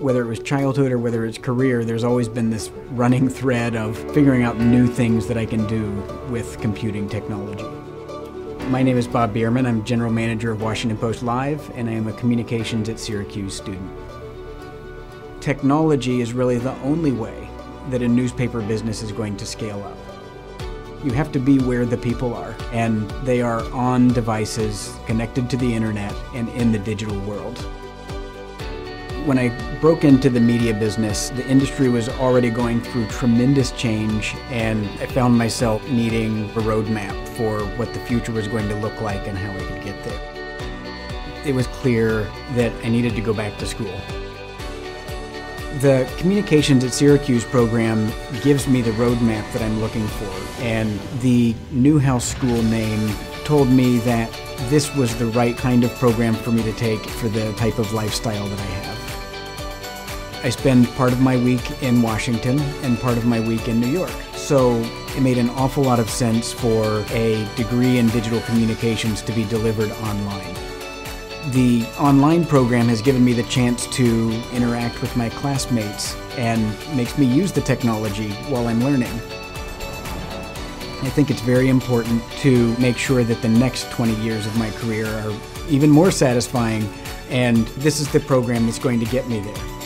whether it was childhood or whether it's career, there's always been this running thread of figuring out new things that I can do with computing technology. My name is Bob Bierman. I'm General Manager of Washington Post Live, and I am a Communications at Syracuse student. Technology is really the only way that a newspaper business is going to scale up. You have to be where the people are, and they are on devices connected to the internet and in the digital world. When I broke into the media business, the industry was already going through tremendous change, and I found myself needing a roadmap for what the future was going to look like and how I could get there. It was clear that I needed to go back to school. The Communications at Syracuse program gives me the roadmap that I'm looking for, and the Newhouse School name told me that this was the right kind of program for me to take for the type of lifestyle that I have. I spend part of my week in Washington and part of my week in New York, so it made an awful lot of sense for a degree in digital communications to be delivered online. The online program has given me the chance to interact with my classmates and makes me use the technology while I'm learning. I think it's very important to make sure that the next 20 years of my career are even more satisfying, and this is the program that's going to get me there.